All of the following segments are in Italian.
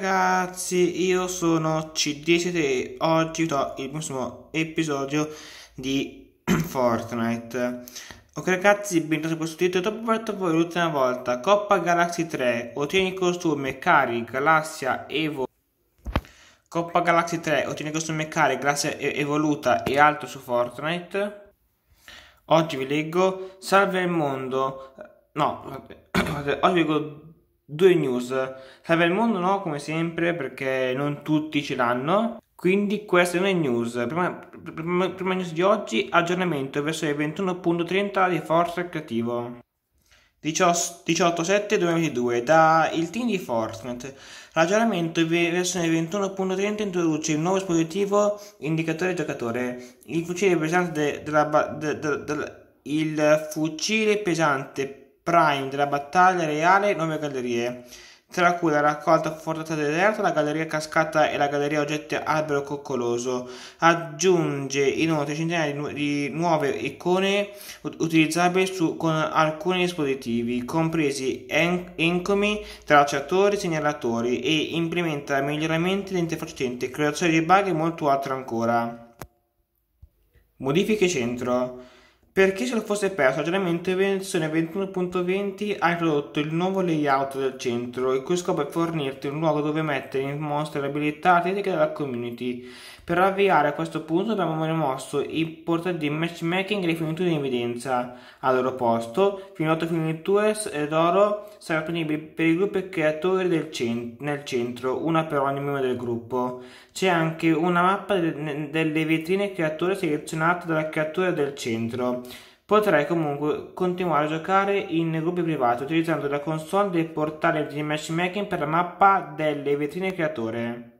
ragazzi, io sono CD7 e oggi do il prossimo episodio di Fortnite. Ok ragazzi, benvenuti su questo titolo, dopo aver voi l'ultima volta Coppa Galaxy 3, ottieni costume Cari, Galassia, Evo Coppa Galaxy 3, ottieni costume Cari, Galassia Evoluta e altro su Fortnite. Oggi vi leggo Salve il mondo. No, oggi vi leggo Due news. Salve il mondo no, come sempre, perché non tutti ce l'hanno. Quindi queste sono le news. Prima, prima, prima news di oggi, aggiornamento verso il 21.30 di Forza Creativo. 18.7.2022 da il team di Fortnite. L'aggiornamento versione 21.30 introduce il nuovo dispositivo indicatore giocatore. Il fucile pesante della, de, de, de, il fucile pesante Prime della battaglia reale nuove gallerie, tra cui la raccolta Fortezza Deserta, la galleria Cascata e la galleria Oggetti Albero Coccoloso. Aggiunge inoltre centinaia di, nu- di nuove icone utilizzabili su- con alcuni dispositivi, compresi en- encomi, tracciatori, segnalatori e implementa miglioramenti dell'interfaccia utente, creazione di bug e molto altro ancora. Modifiche centro. Per chi se lo fosse perso, l'aggiornamento versione 21.20 ha introdotto il nuovo layout del centro, il cui scopo è fornirti un luogo dove mettere in mostra le abilità atletiche della community. Per avviare a questo punto abbiamo rimosso i portali di matchmaking e le finiture in evidenza. Al loro posto, fino a 8 finiture d'oro saranno disponibili per i gruppi creatori del cent- nel centro, una per ogni membro del gruppo. C'è anche una mappa de- delle vetrine creature selezionate dalla creatura del centro. Potrai comunque continuare a giocare in gruppi privati utilizzando la console del portale di matchmaking per la mappa delle vetrine creatore.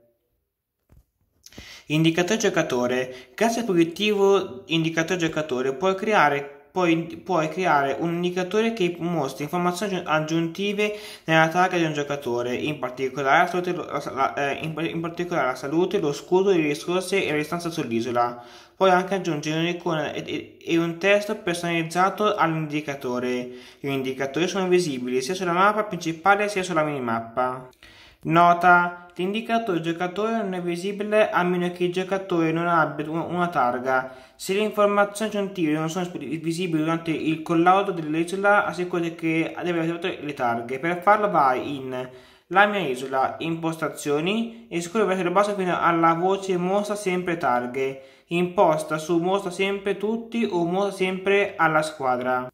Indicatore giocatore. Grazie al proiettivo indicatore giocatore puoi creare Puoi, puoi, creare un indicatore che mostri informazioni aggiuntive nella targa di un giocatore, in particolare la salute, la, eh, in, in particolare la salute, lo scudo, le risorse e la distanza sull'isola. Puoi anche aggiungere un'icona e, e un testo personalizzato all'indicatore. Gli indicatori sono visibili sia sulla mappa principale sia sulla minimappa. Nota: L'indicatore giocatore non è visibile a meno che il giocatore non abbia una targa. Se le informazioni aggiuntive non sono visibili durante il collaudo dell'isola, assicurati che deve aver attivato le targhe. Per farlo vai in La mia isola, impostazioni e scorri verso il basso fino alla voce mostra sempre targhe. Imposta su mostra sempre tutti o mostra sempre alla squadra.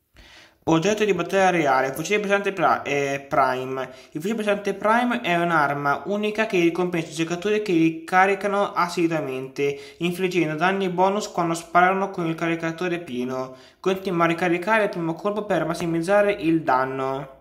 Oggetto di battaglia reale, fucile pesante Prime. Il fucile pesante Prime è un'arma unica che ricompensa i giocatori che li caricano assiduamente, infliggendo danni bonus quando sparano con il caricatore pieno. Continua a ricaricare il primo colpo per massimizzare il danno.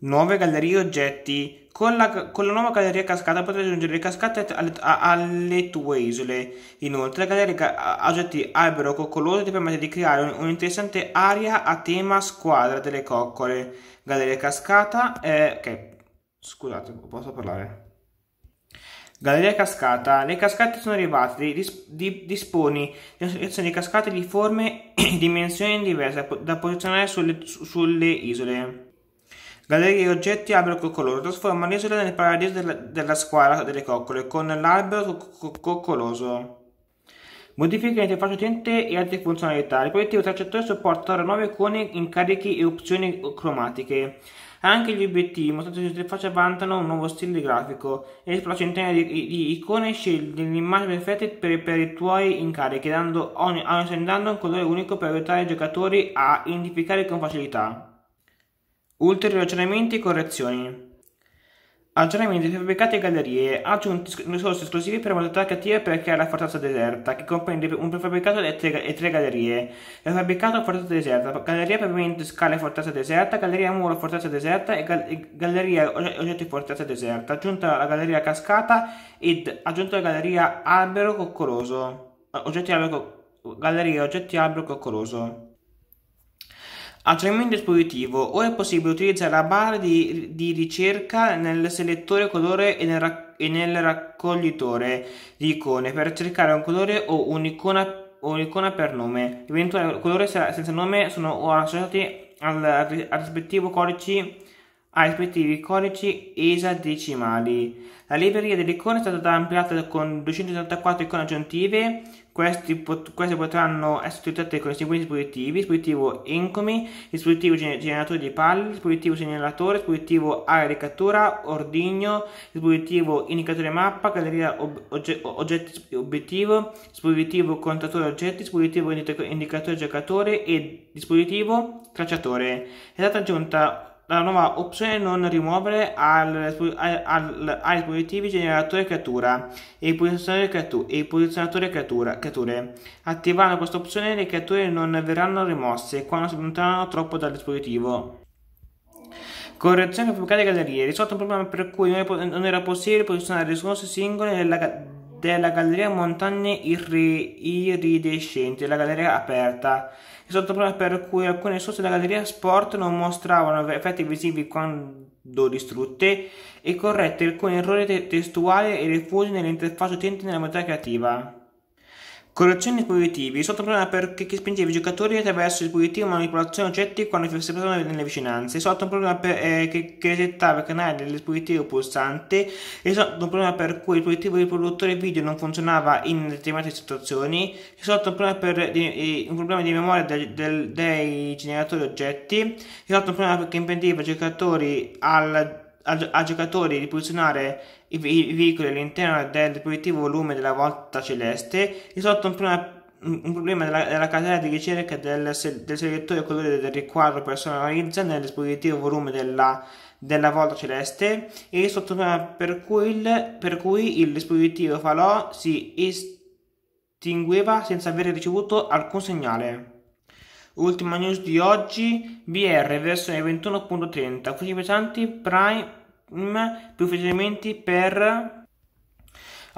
Nuove gallerie oggetti. Con la, con la, nuova galleria cascata potrai aggiungere le cascate alle, alle tue isole. Inoltre, la galleria oggetti albero coccoloso ti permette di creare un'interessante area a tema squadra delle coccole. Galleria cascata, eh, ok, scusate, posso parlare. Galleria cascata. Le cascate sono arrivate. Dis, di, disponi di una selezione di cascate di forme e dimensioni diverse da posizionare sulle, sulle isole. Galleria e oggetti albero coccoloso trasforma l'isola nel paradiso della, della squadra delle coccole con l'albero co coccoloso. Modifica l'interfaccia utente e altre funzionalità. Il proiettivo tracciatore supporta ora nuove icone, incarichi e opzioni cromatiche. Anche gli obiettivi mostrati sull'interfaccia vantano un nuovo stile grafico e esplora centinaia di, di, icone scegli le immagini perfette per, per, i tuoi incarichi, dando, ogni, dando un colore unico per aiutare i giocatori a identificare con facilità. Ulteriori aggiornamenti e correzioni. Aggiornamenti fabbricati e gallerie. Aggiunti risorse esclusive per modalità cattive per creare la fortezza deserta, che comprende un prefabbricato e tre, e tre gallerie. Prefabbricato fortezza deserta, galleria pavimento scale fortezza deserta, galleria muro fortezza deserta e, gal e galleria oggetti fortezza deserta. Aggiunta la galleria cascata ed aggiunta la galleria albero coccoloso. Oggetti albero, galleria oggetti albero coccoloso. Aggiornamento dispositivo. Ora è possibile utilizzare la barra di, di ricerca nel selettore colore e nel, rac e nel, raccoglitore di icone per cercare un colore o un'icona, un'icona per nome. Eventuali colori senza nome sono associati al, al rispettivo codice ai rispettivi codici esadecimali. La libreria delle icone è stata ampliata con 284 icone aggiuntive queste potranno essere utilizzate con i seguenti dispositivi: dispositivo Encomi, dispositivo generatore di palle, dispositivo segnalatore, dispositivo area di cattura, ordigno, dispositivo indicatore mappa, galleria ob- ogge- oggetti obiettivo, dispositivo contatore oggetti, dispositivo indicatore giocatore e dispositivo tracciatore. È stata aggiunta la nuova opzione non rimuovere al, al, al, ai dispositivi generatore creatura e posizionatore, creatura, e posizionatore creatura, creature. Attivando questa opzione le creature non verranno rimosse quando si allontanano troppo dal dispositivo. Correzione per bloccare gallerie. Risolto un problema per cui non era possibile posizionare risorse singole nella, della galleria montagne iridescenti, la galleria aperta il problema per cui alcune risorse della galleria sport non mostravano effetti visivi quando distrutte e corrette alcuni errori testuali e rifugi nell'interfaccia utente nella modalità creativa. Correzioni dispositivi. Sotto problema perché chi spingeva i giocatori attraverso il dispositivo manipolazione oggetti quando si passano nelle vicinanze. Sotto un problema per, eh, che, che resettava il canale del dispositivo pulsante. E sotto un problema per cui il dispositivo riproduttore video non funzionava in determinate situazioni. Sotto un problema, per, di, un problema di memoria del, del, dei generatori oggetti. Sotto un problema perché impediva ai giocatori al a, giocatori di posizionare i, i, veicoli all'interno del dispositivo volume della volta celeste, risolto un problema un problema della, della casella di ricerca del, del selettore colore del riquadro personalizza nel dispositivo volume della, della volta celeste e sotto per cui, il, per cui il dispositivo falò si estingueva senza aver ricevuto alcun segnale. Ultima news di oggi, BR versione 21.30, uffici pesanti Prime più facilmente per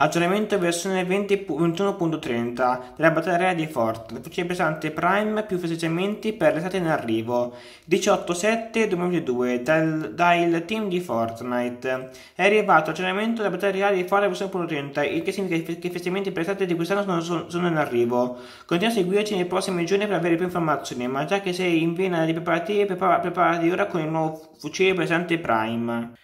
Aggiornamento versione 20.21.30 della batteria di Forte. Fucile pesante Prime più festeggiamenti per l'estate in arrivo. 18.7.2022 dal, dal team di Fortnite. È arrivato l'aggiornamento della batteria di Forte versione 1.30, il che significa che i festeggiamenti per l'estate di quest'anno sono, sono, sono in arrivo. Continua a seguirci nei prossimi giorni per avere più informazioni, ma già che sei in vena di preparativi, prepara, preparati ora con il nuovo fucile pesante Prime.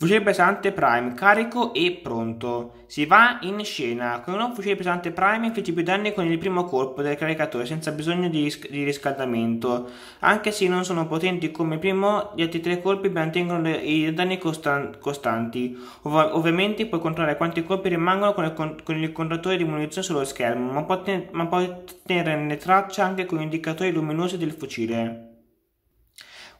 Fucile pesante Prime, carico e pronto. Si va in scena. Con un fucile pesante Prime infligge più danni con il primo colpo del caricatore senza bisogno di, ris- di, riscaldamento. Anche se non sono potenti come il primo, gli altri tre colpi mantengono i danni costan- costanti. Ov- ovviamente puoi controllare quanti colpi rimangono con il, con- con il contatore di munizione sullo schermo, ma puoi, ten- ma puoi tenerne traccia anche con gli indicatori luminosi del fucile.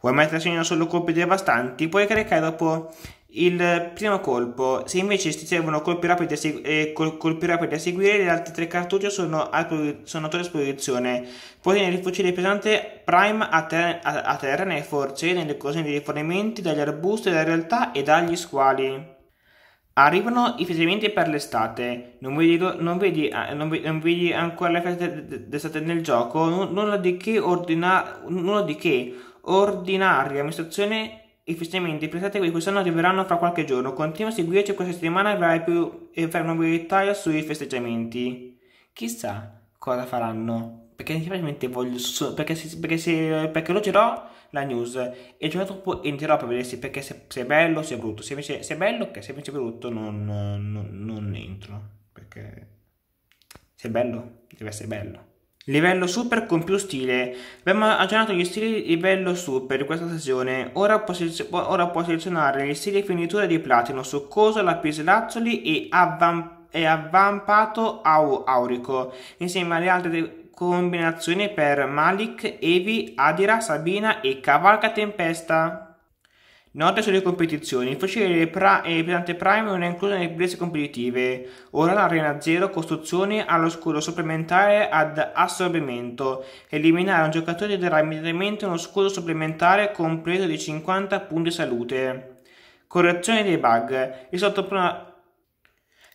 Vuoi mettere a segno solo colpi devastanti? Puoi caricare dopo il primo colpo, se invece ti servono colpi rapidi, a, segu- eh, col- colpi rapidi a seguire, le altre tre cartucce sono a, sono a tua disposizione. Puoi tenere il fucile pesante Prime a, ter- a-, a terra nelle forze, nelle cose di rifornimenti, dagli arbusti, dalla realtà e dagli squali. Arrivano i festeggiamenti per l'estate. Non vedi, non vedi, non vedi, non vedi ancora le feste d'estate nel gioco? Nulla di che, ordina- nulla di che ordinaria amministrazione i festeggiamenti presenti quest'anno arriveranno fra qualche giorno. Continua a seguirci questa settimana e avrai più e dettagli sui festeggiamenti. Chissà cosa faranno. Perché sinceramente voglio. Perché, se, perché, se, perché leggerò la news e già dopo entrerò per vedere se, perché se, se, è bello se è brutto. Se invece se è bello, ok. Se invece è brutto, non, non, non entro. Perché se è bello, deve essere bello. Livello super con più stile. Abbiamo aggiornato gli stili livello super di questa stagione. Ora ora può selezionare gli stili finitura di platino, succoso, lapislazzuli e, avvamp e avvampato au aurico, insieme alle altre combinazioni per Malik, Evi, Adira, Sabina e Cavalca Tempesta. Note sulle competizioni. Il fucile pra- e il pesante Prime non è incluso nelle prese competitive. Ora l'Arena 0 costruzioni allo scudo supplementare ad assorbimento. Eliminare un giocatore darà immediatamente uno scudo supplementare completo di 50 punti salute. Correzione dei bug. Il sottoplan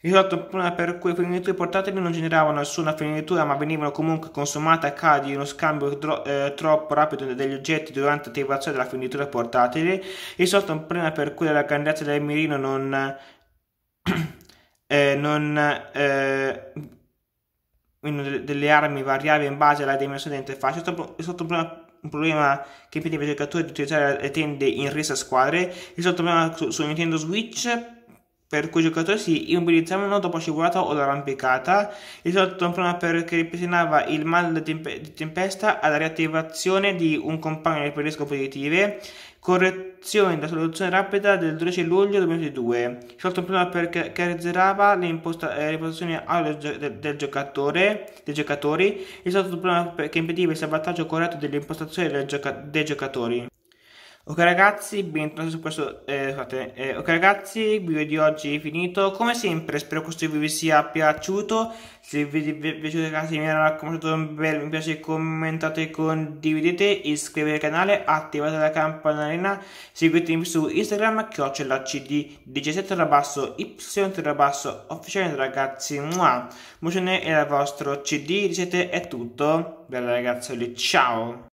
risolto il problema per cui le forniture portatili non generavano nessuna fornitura ma venivano comunque consumate a causa di uno scambio tro- eh, troppo rapido degli oggetti durante l'attivazione della fornitura portatile, risolto un problema per cui la grandezza del mirino non, eh, non eh, delle armi variava in base alla dimensione dell'interfaccia, un problema un problema che impediva ai giocatori di utilizzare le tende in resa squadre, risolto il problema su, su Nintendo Switch per cui i giocatori si immobilizzavano dopo scivolata o l'arrampicata, risolto un problema perché ripristinava il male di tempesta alla riattivazione di un compagno di riesco positive, correzione da soluzione rapida del 12 luglio 2022, risolto un problema perché caratterizzava le, eh, le impostazioni audio del, del, giocatore, dei giocatori, risolto un problema che impediva il salvataggio corretto delle impostazioni gioca- dei giocatori. Ok ragazzi, bentornati su questo, eh, scusate, eh, ok ragazzi, il video di oggi è finito, come sempre spero che questo video vi sia piaciuto, se video vi è piaciuto ragazzi mi raccomando un bel mi piace, commentate, condividete, iscrivetevi al canale, attivate la campanellina, seguitemi su Instagram, chiocciola cd17 basso y basso ufficiale ragazzi, muah, Mozione è il vostro cd17 è tutto, bella ragazzi, ciao!